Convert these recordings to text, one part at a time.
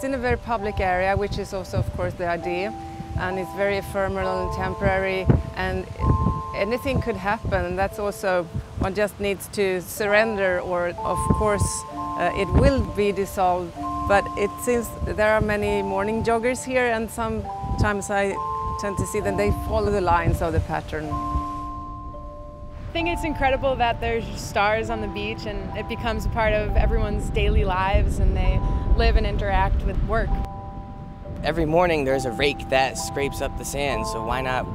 very public area, which is also, of course, the idea. And it's very ephemeral and temporary, and anything could happen. And that's also, one just needs to surrender, or of course, uh, it will be dissolved. But it seems there are many morning joggers here, and sometimes I tend to see that they follow the lines of the pattern. I think it's incredible that there's stars on the beach and it becomes a part of everyone's daily lives and they live and interact with work. Every morning there's a rake that scrapes up the sand, so why not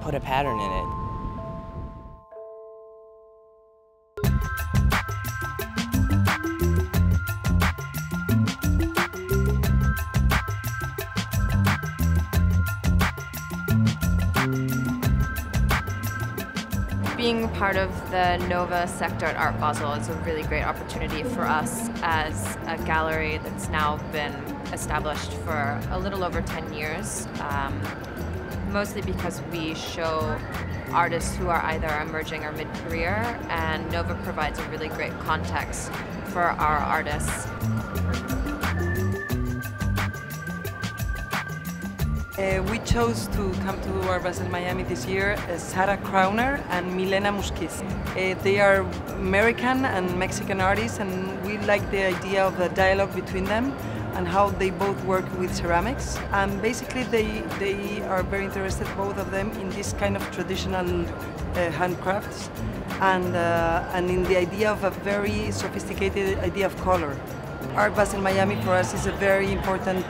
put a pattern in it? Being part of the Nova sector at Art Basel is a really great opportunity for us as a gallery that's now been established for a little over 10 years, um, mostly because we show artists who are either emerging or mid-career, and Nova provides a really great context for our artists. Uh, we chose to come to Art Basel Miami this year uh, Sarah Crowner and Milena Muzquiz. Uh, they are American and Mexican artists and we like the idea of a dialogue between them and how they both work with ceramics. And basically they, they are very interested, both of them, in this kind of traditional uh, handcrafts and, uh, and in the idea of a very sophisticated idea of color. Art Basel Miami for us is a very important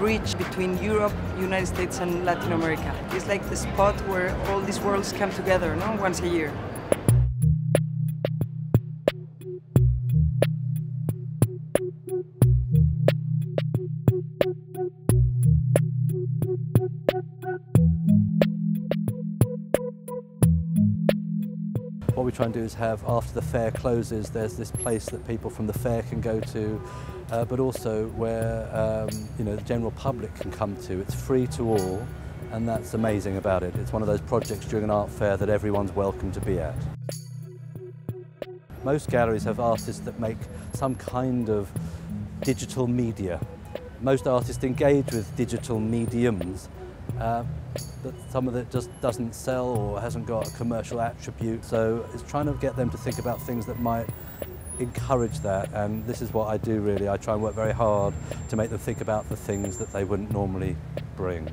bridge between Europe, United States and Latin America. It's like the spot where all these worlds come together no? once a year. What we try and do is have, after the fair closes, there's this place that people from the fair can go to, uh, but also where um, you know the general public can come to. It's free to all, and that's amazing about it. It's one of those projects during an art fair that everyone's welcome to be at. Most galleries have artists that make some kind of digital media. Most artists engage with digital mediums, uh, but some of it just doesn't sell or hasn't got a commercial attribute. So it's trying to get them to think about things that might encourage that and this is what I do really. I try and work very hard to make them think about the things that they wouldn't normally bring.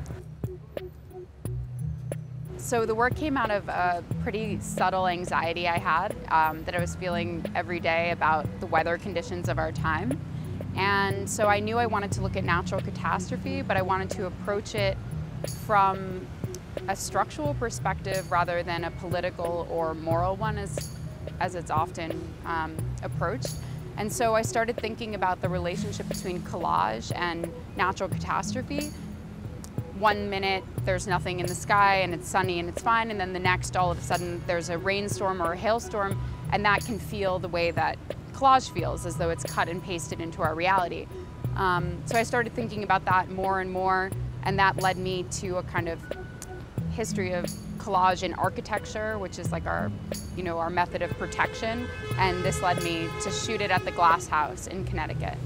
So the work came out of a pretty subtle anxiety I had um, that I was feeling every day about the weather conditions of our time. And so I knew I wanted to look at natural catastrophe, but I wanted to approach it from a structural perspective rather than a political or moral one as, as it's often um, approached. And so I started thinking about the relationship between collage and natural catastrophe. One minute there's nothing in the sky and it's sunny and it's fine, and then the next all of a sudden there's a rainstorm or a hailstorm, and that can feel the way that collage feels, as though it's cut and pasted into our reality. Um, so I started thinking about that more and more and that led me to a kind of history of collage in architecture, which is like our, you know, our method of protection. And this led me to shoot it at the Glass House in Connecticut.